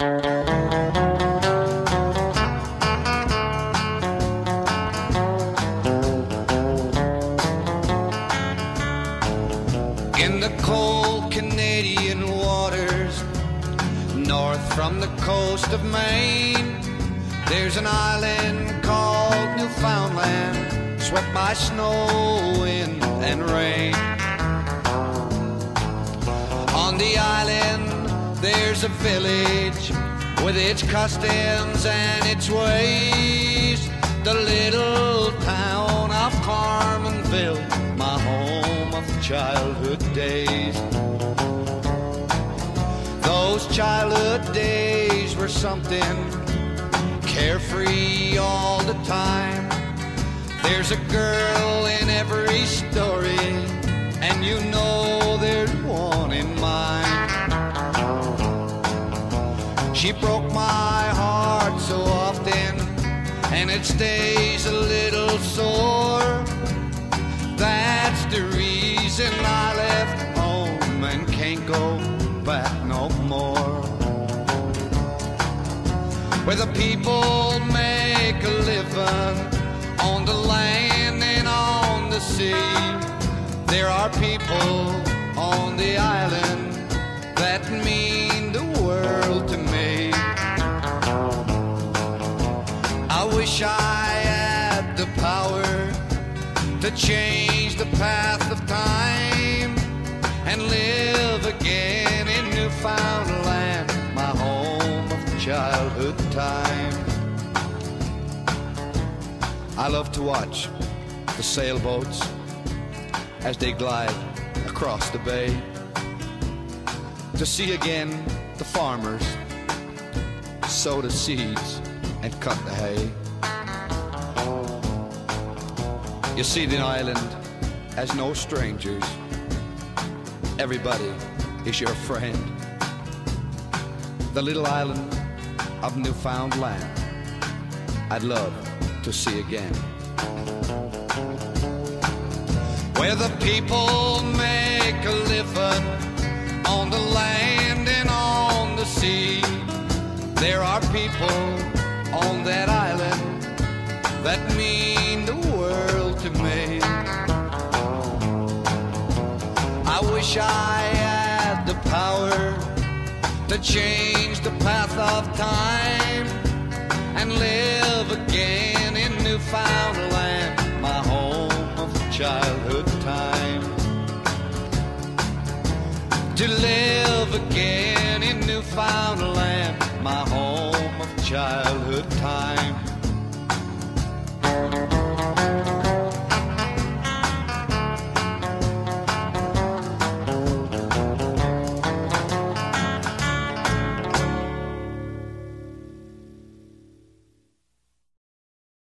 In the cold Canadian waters, north from the coast of Maine, there's an island called Newfoundland, swept by snow, wind, and rain. There's a village with its customs and its ways. The little town of Carmanville, my home of childhood days. Those childhood days were something carefree all the time. There's a girl in every story, and you know She broke my heart so often, and it stays a little sore. That's the reason I left home and can't go back no more. Where the people make a living on the land and on the sea. There are people on the island wish I had the power to change the path of time and live again in newfound land, my home of childhood time. I love to watch the sailboats as they glide across the bay to see again the farmers sow the seeds and cut the hay. You see, the island has no strangers. Everybody is your friend. The little island of Newfoundland, I'd love to see again. Where the people make a living on the land and on the sea. There are people on that island that mean the world wish I had the power to change the path of time and live again in Newfoundland, my home of childhood time. To live again in Newfoundland, my home of childhood time.